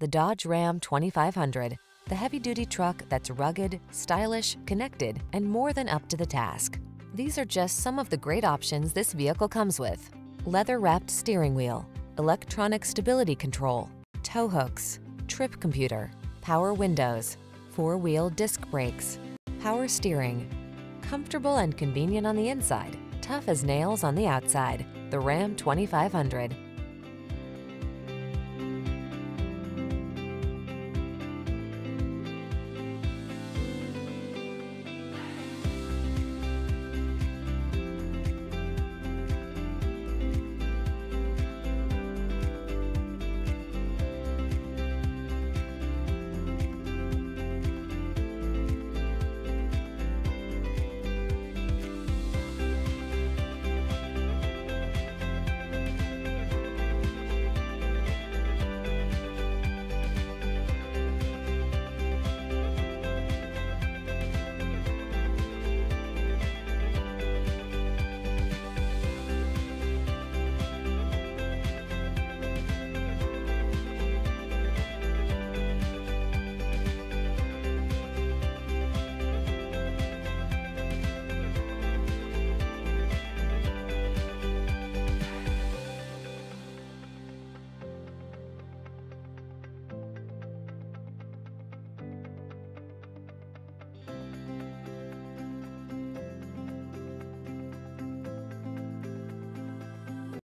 The Dodge Ram 2500, the heavy-duty truck that's rugged, stylish, connected, and more than up to the task. These are just some of the great options this vehicle comes with. Leather-wrapped steering wheel, electronic stability control, tow hooks, trip computer, power windows, four-wheel disc brakes, power steering. Comfortable and convenient on the inside, tough as nails on the outside. The Ram 2500